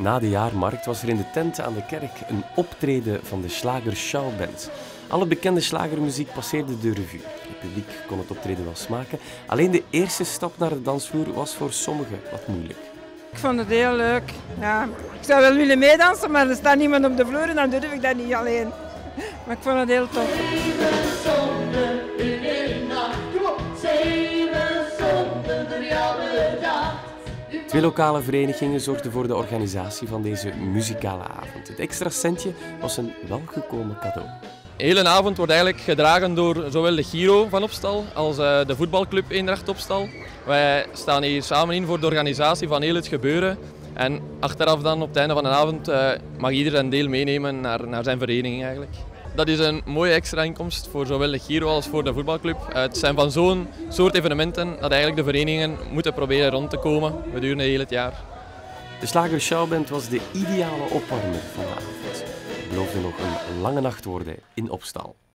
na de jaarmarkt was er in de tent aan de kerk een optreden van de Slager Schouwband. Alle bekende slagermuziek passeerde de revue. Het publiek kon het optreden wel smaken. Alleen de eerste stap naar de dansvloer was voor sommigen wat moeilijk. Ik vond het heel leuk. Ja, ik zou wel willen meedansen, maar er staat niemand op de vloer en dan durf ik dat niet alleen. Maar ik vond het heel tof. Twee lokale verenigingen zorgden voor de organisatie van deze muzikale avond. Het extra centje was een welgekomen cadeau. De hele avond wordt eigenlijk gedragen door zowel de Giro van Opstal als eh, de voetbalclub Eendracht Opstal. Wij staan hier samen in voor de organisatie van heel het gebeuren. En achteraf dan, op het einde van de avond, eh, mag ieder een deel meenemen naar, naar zijn vereniging eigenlijk. Dat is een mooie extra inkomst voor zowel de Giro als voor de voetbalclub. Eh, Het zijn van zo'n soort evenementen dat eigenlijk de verenigingen moeten proberen rond te komen gedurende heel het jaar. De Slager Schouwband was de ideale opwarmer van de avond. Het beloofde nog een lange nacht worden in Opstal.